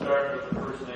start with the first